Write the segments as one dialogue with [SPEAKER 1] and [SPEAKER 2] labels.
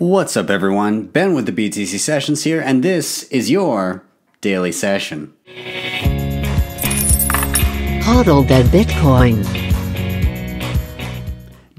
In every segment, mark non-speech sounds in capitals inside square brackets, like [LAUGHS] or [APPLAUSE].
[SPEAKER 1] What's up, everyone? Ben with the BTC Sessions here, and this is your daily session.
[SPEAKER 2] Hodl the Bitcoin.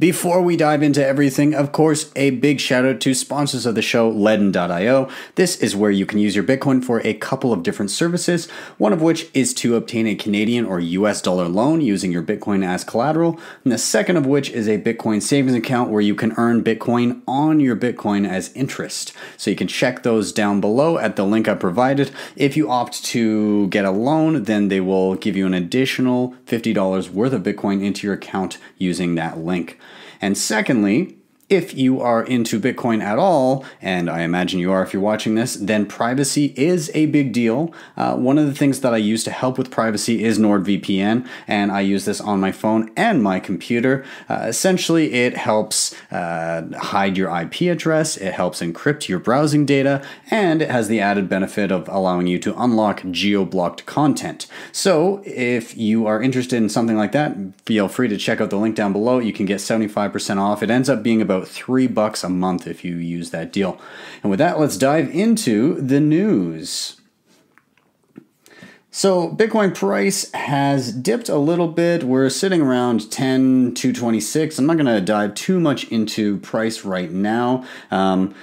[SPEAKER 1] Before we dive into everything, of course, a big shout out to sponsors of the show, Ledn.io. This is where you can use your Bitcoin for a couple of different services, one of which is to obtain a Canadian or US dollar loan using your Bitcoin as collateral, and the second of which is a Bitcoin savings account where you can earn Bitcoin on your Bitcoin as interest. So you can check those down below at the link I provided. If you opt to get a loan, then they will give you an additional $50 worth of Bitcoin into your account using that link. And secondly, if you are into Bitcoin at all, and I imagine you are if you're watching this, then privacy is a big deal. Uh, one of the things that I use to help with privacy is NordVPN, and I use this on my phone and my computer. Uh, essentially, it helps uh, hide your IP address, it helps encrypt your browsing data, and it has the added benefit of allowing you to unlock geo-blocked content. So, if you are interested in something like that, feel free to check out the link down below. You can get 75% off. It ends up being about about three bucks a month if you use that deal. And with that, let's dive into the news. So Bitcoin price has dipped a little bit. We're sitting around 10 to 26. I'm not going to dive too much into price right now. Um,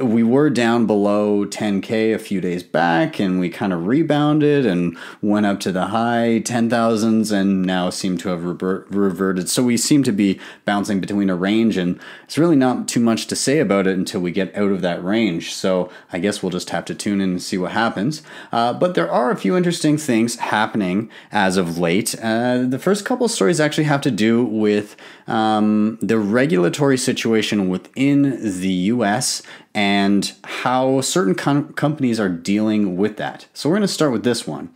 [SPEAKER 1] we were down below 10k a few days back, and we kind of rebounded and went up to the high 10,000s, and now seem to have revert, reverted. So we seem to be bouncing between a range, and it's really not too much to say about it until we get out of that range. So I guess we'll just have to tune in and see what happens. Uh, but there are a few interesting interesting things happening as of late. Uh, the first couple stories actually have to do with um, the regulatory situation within the US and how certain com- companies are dealing with that. So we're going to start with this one.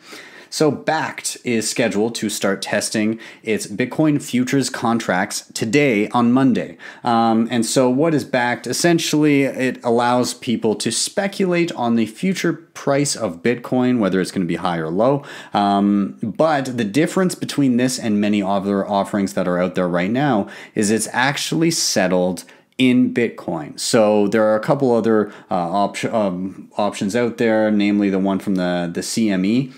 [SPEAKER 1] So, Bakkt is scheduled to start testing its Bitcoin futures contracts today on Monday. Um, and so, what is Bakkt? Essentially, it allows people to speculate on the future price of Bitcoin, whether it's going to be high or low. Um, but the difference between this and many other offerings that are out there right now is it's actually settled in Bitcoin. So there are a couple other uh, op- um, options out there, namely the one from the, the CME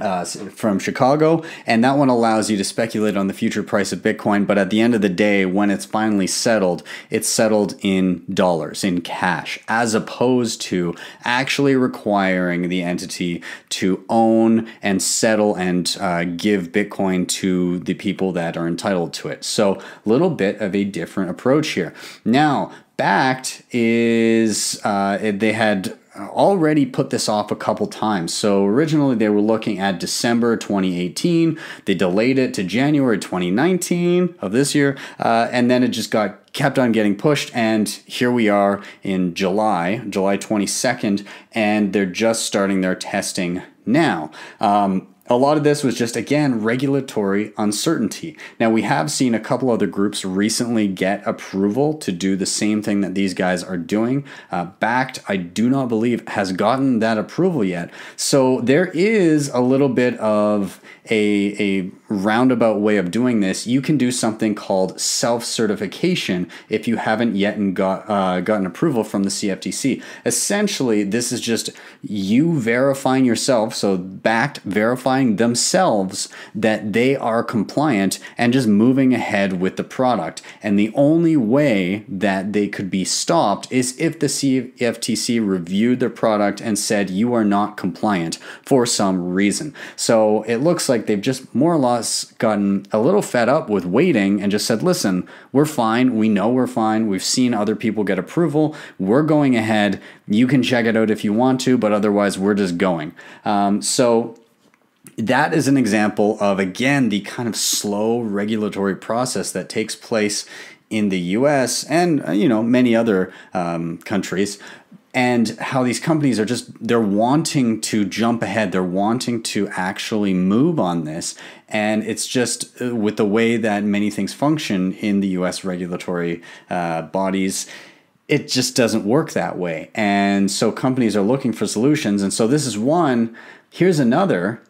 [SPEAKER 1] uh, from Chicago, and that one allows you to speculate on the future price of Bitcoin. But at the end of the day, when it's finally settled, it's settled in dollars, in cash, as opposed to actually requiring the entity to own and settle and uh, give Bitcoin to the people that are entitled to it. So, a little bit of a different approach here. Now, Bakkt is uh, they had already put this off a couple times. So originally they were looking at December 2018. They delayed it to January 2019 of this year, uh, and then it just got kept on getting pushed. And here we are in July, July 22nd, and they're just starting their testing now. Um, a lot of this was just, again, regulatory uncertainty. Now, we have seen a couple other groups recently get approval to do the same thing that these guys are doing. Uh, Bakkt, I do not believe, has gotten that approval yet. So there is a little bit of a, a roundabout way of doing this. You can do something called self certification if you haven't yet got, uh, gotten approval from the CFTC. Essentially, this is just you verifying yourself, so Bakkt verifying themselves that they are compliant and just moving ahead with the product. And the only way that they could be stopped is if the CFTC reviewed their product and said you are not compliant for some reason. So it looks like they've just more or less gotten a little fed up with waiting and just said, listen, we're fine. We know we're fine. We've seen other people get approval. We're going ahead. You can check it out if you want to, but otherwise, we're just going. Um, so that is an example of, again, the kind of slow regulatory process that takes place in the US and, uh, you know, many other um, countries and how these companies are just they're wanting to jump ahead. They're wanting to actually move on this. And it's just uh, with the way that many things function in the US regulatory uh, bodies it just doesn't work that way. And so companies are looking for solutions. And so this is one. Here's another.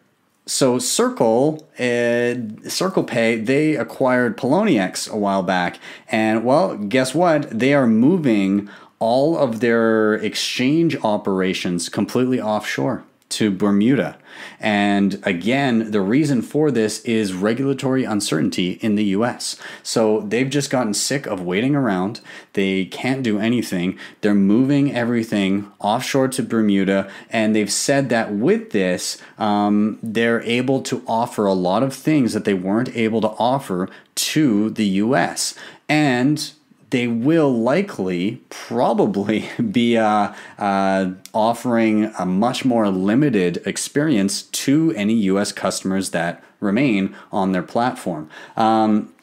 [SPEAKER 1] So Circle, uh, Circle Pay, they acquired Poloniex a while back, and well, guess what? They are moving all of their exchange operations completely offshore to Bermuda. And again, the reason for this is regulatory uncertainty in the US. So they've just gotten sick of waiting around. They can't do anything. They're moving everything offshore to Bermuda. And they've said that with this, um, they're able to offer a lot of things that they weren't able to offer to the US. And they will likely probably [LAUGHS] be uh, uh, offering a much more limited experience to any US customers that remain on their platform. Um,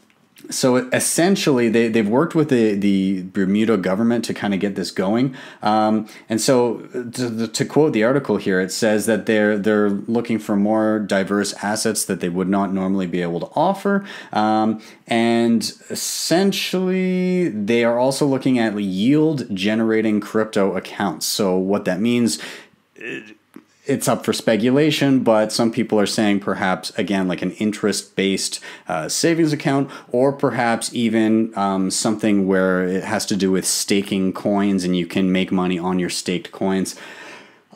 [SPEAKER 1] so essentially, they, they've worked with the, the Bermuda government to kind of get this going. Um, and so, to, to, quote the article here, it says that they're they're looking for more diverse assets that they would not normally be able to offer. Um, and essentially, they are also looking at yield generating crypto accounts. So, what that means it's up for speculation, but some people are saying perhaps, again, like an interest based uh, savings account, or perhaps even um, something where it has to do with staking coins and you can make money on your staked coins.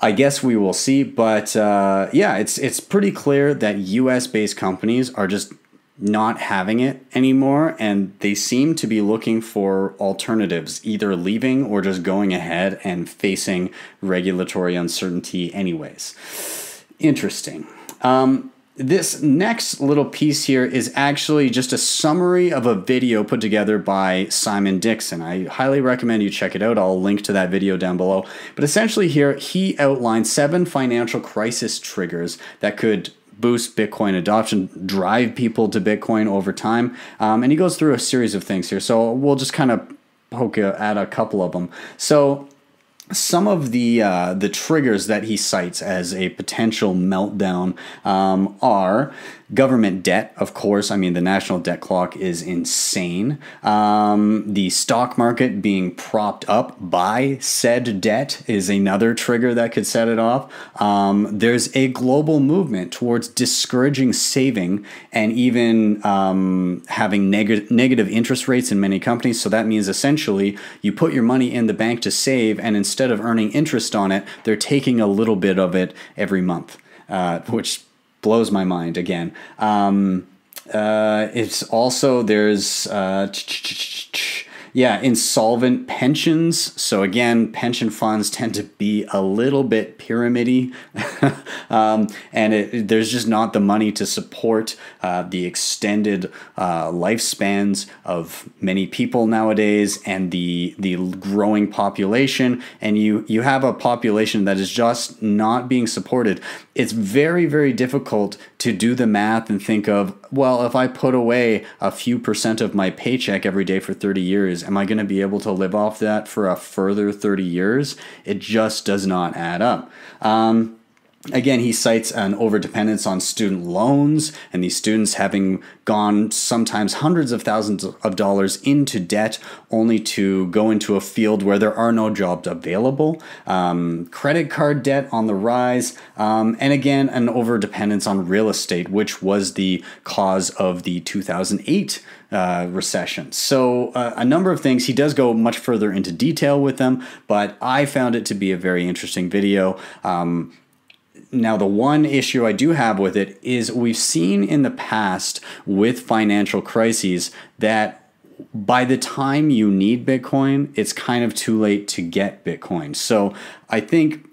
[SPEAKER 1] I guess we will see, but uh, yeah, it's it's pretty clear that U.S. based companies are just not having it anymore and they seem to be looking for alternatives either leaving or just going ahead and facing regulatory uncertainty anyways interesting um, this next little piece here is actually just a summary of a video put together by Simon Dixon. I highly recommend you check it out. I'll link to that video down below. But essentially, here he outlined seven financial crisis triggers that could boost Bitcoin adoption, drive people to Bitcoin over time. Um, and he goes through a series of things here. So we'll just kind of poke at a couple of them. So some of the uh, the triggers that he cites as a potential meltdown um, are Government debt, of course, I mean, the national debt clock is insane. Um, the stock market being propped up by said debt is another trigger that could set it off. Um, there's a global movement towards discouraging saving and even um, having neg- negative interest rates in many companies. So that means essentially you put your money in the bank to save, and instead of earning interest on it, they're taking a little bit of it every month, uh, which blows my mind again. Um, uh, it's also there's uh, yeah, insolvent pensions. So again, pension funds tend to be a little bit pyramidy, [LAUGHS] um, and it, there's just not the money to support uh, the extended uh, lifespans of many people nowadays, and the the growing population. And you you have a population that is just not being supported. It's very very difficult to do the math and think of well, if I put away a few percent of my paycheck every day for 30 years, am I going to be able to live off that for a further 30 years? It just does not add up. Um, Again, he cites an overdependence on student loans and these students having gone sometimes hundreds of thousands of dollars into debt only to go into a field where there are no jobs available. Um, credit card debt on the rise. Um, and again, an overdependence on real estate, which was the cause of the 2008 uh, recession. So, uh, a number of things. He does go much further into detail with them, but I found it to be a very interesting video. Um, now, the one issue I do have with it is we've seen in the past with financial crises that by the time you need Bitcoin, it's kind of too late to get Bitcoin. So I think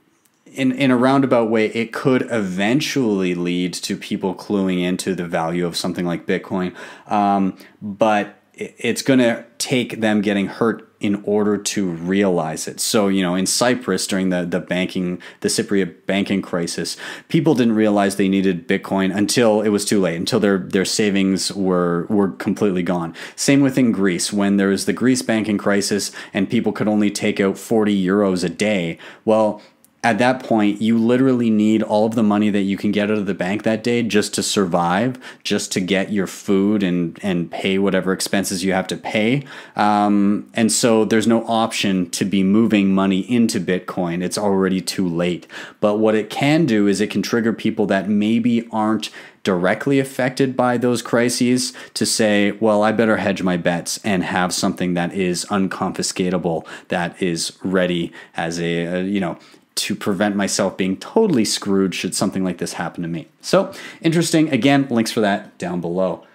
[SPEAKER 1] in, in a roundabout way, it could eventually lead to people cluing into the value of something like Bitcoin. Um, but it's going to take them getting hurt in order to realize it. So, you know, in Cyprus during the, the banking, the Cypriot banking crisis, people didn't realize they needed Bitcoin until it was too late, until their, their savings were, were completely gone. Same within Greece, when there was the Greece banking crisis and people could only take out 40 euros a day. Well, at that point, you literally need all of the money that you can get out of the bank that day just to survive, just to get your food and and pay whatever expenses you have to pay. Um, and so there's no option to be moving money into Bitcoin. It's already too late. But what it can do is it can trigger people that maybe aren't directly affected by those crises to say, well, I better hedge my bets and have something that is unconfiscatable, that is ready as a, a you know, to prevent myself being totally screwed should something like this happen to me. So, interesting. Again, links for that down below.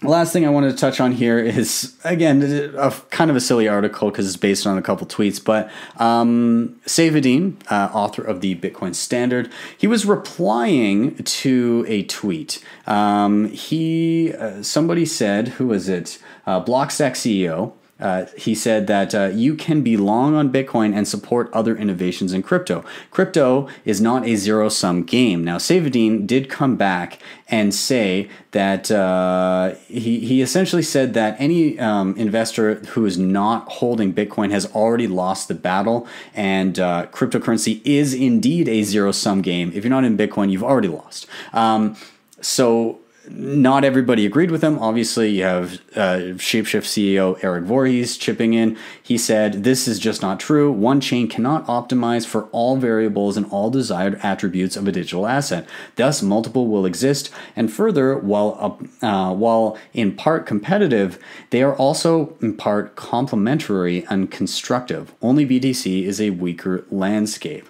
[SPEAKER 1] The last thing I wanted to touch on here is again a, kind of a silly article because it's based on a couple tweets. But um, Saifedean, uh, author of the Bitcoin Standard, he was replying to a tweet. Um, he uh, somebody said, who was it? Uh, Blockstack CEO uh, he said that uh, you can be long on Bitcoin and support other innovations in crypto. Crypto is not a zero sum game. Now, Saifedean did come back and say that uh, he, he essentially said that any um, investor who is not holding Bitcoin has already lost the battle, and uh, cryptocurrency is indeed a zero sum game. If you're not in Bitcoin, you've already lost. Um, so, not everybody agreed with him. Obviously, you have uh, Shapeshift CEO Eric Voorhees chipping in. He said, This is just not true. One chain cannot optimize for all variables and all desired attributes of a digital asset. Thus, multiple will exist. And further, while, uh, while in part competitive, they are also in part complementary and constructive. Only BTC is a weaker landscape.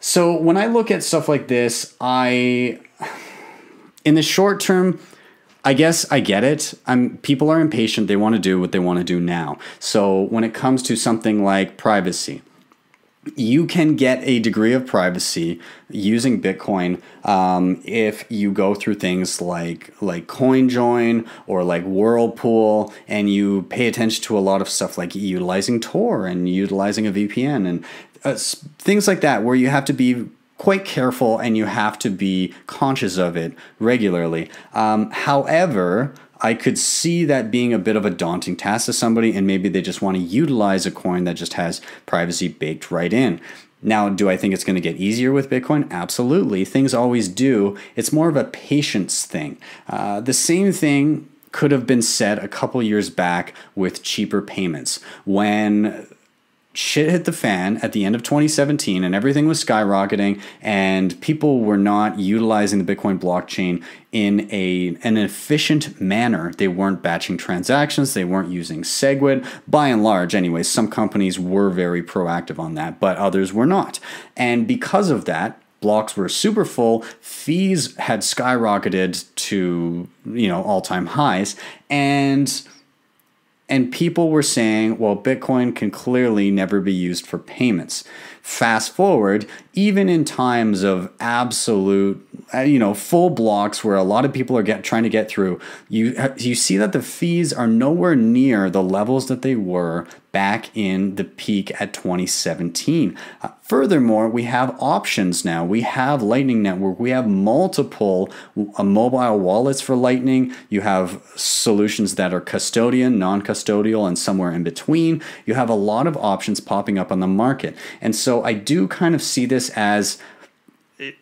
[SPEAKER 1] So, when I look at stuff like this, I in the short term, I guess I get it. I'm people are impatient. They want to do what they want to do now. So when it comes to something like privacy, you can get a degree of privacy using Bitcoin um, if you go through things like like CoinJoin or like Whirlpool, and you pay attention to a lot of stuff like utilizing Tor and utilizing a VPN and uh, things like that, where you have to be quite careful and you have to be conscious of it regularly. Um, however, I could see that being a bit of a daunting task to somebody, and maybe they just want to utilize a coin that just has privacy baked right in. Now, do I think it's going to get easier with Bitcoin? Absolutely. Things always do. It's more of a patience thing. Uh, the same thing could have been said a couple years back with cheaper payments. When shit hit the fan at the end of 2017 and everything was skyrocketing and people were not utilizing the bitcoin blockchain in a an efficient manner. They weren't batching transactions. They weren't using segwit. By and large anyways some companies were very proactive on that but others were not. And because of that blocks were super full. Fees had skyrocketed to you know all-time highs. And and people were saying, well, Bitcoin can clearly never be used for payments. Fast forward, even in times of absolute, uh, you know, full blocks where a lot of people are get, trying to get through, you you see that the fees are nowhere near the levels that they were back in the peak at 2017. Uh, furthermore, we have options now. We have Lightning Network. We have multiple uh, mobile wallets for Lightning. You have solutions that are custodian, non custodial, and somewhere in between. You have a lot of options popping up on the market. And so I do kind of see this as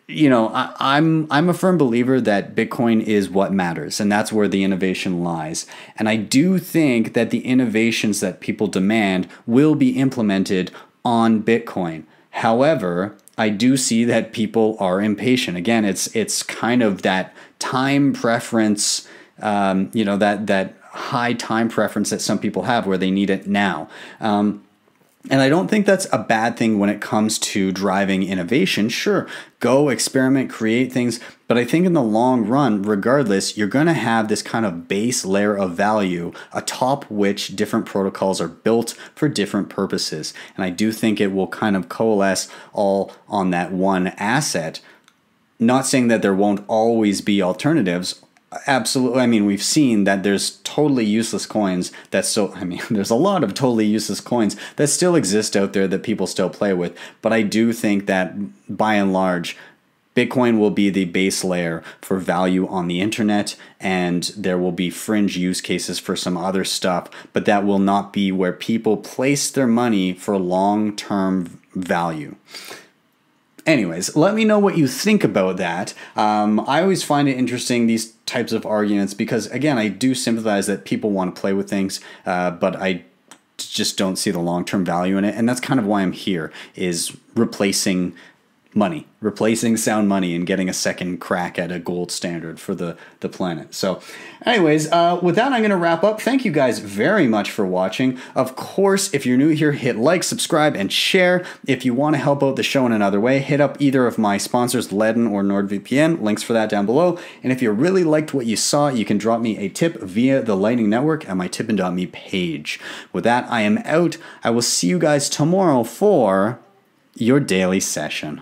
[SPEAKER 1] you know, I, I'm, I'm a firm believer that Bitcoin is what matters, and that's where the innovation lies. And I do think that the innovations that people demand will be implemented on Bitcoin. However, I do see that people are impatient. Again, it's it's kind of that time preference, um, you know, that that high time preference that some people have where they need it now. Um, and I don't think that's a bad thing when it comes to driving innovation. Sure, go experiment, create things, but I think in the long run, regardless, you're going to have this kind of base layer of value atop which different protocols are built for different purposes. And I do think it will kind of coalesce all on that one asset. Not saying that there won't always be alternatives absolutely. I mean we've seen that there's totally useless coins that still i mean [LAUGHS] there's a lot of totally useless coins that still exist out there that people still play with. But i do think that by and large bitcoin will be the base layer for value on the internet and there will be fringe use cases for some other stuff but that will not be where people place their money for long-term value anyways, let me know what you think about that. Um, I always find it interesting these types of arguments because again, I do sympathize that people want to play with things, uh, but I just don't see the long term value in it, and that's kind of why I'm here is replacing money, replacing sound money and getting a second crack at a gold standard for the, the planet. So, anyways, uh, with that, I'm going to wrap up. Thank you guys very much for watching. Of course, if you're new here, hit like, subscribe, and share. If you want to help out the show in another way, hit up either of my sponsors, Ledn or NordVPN. Links for that down below. And if you really liked what you saw, you can drop me a tip via the Lightning Network at my tippin.me page. With that, I am out. I will see you guys tomorrow for your daily session.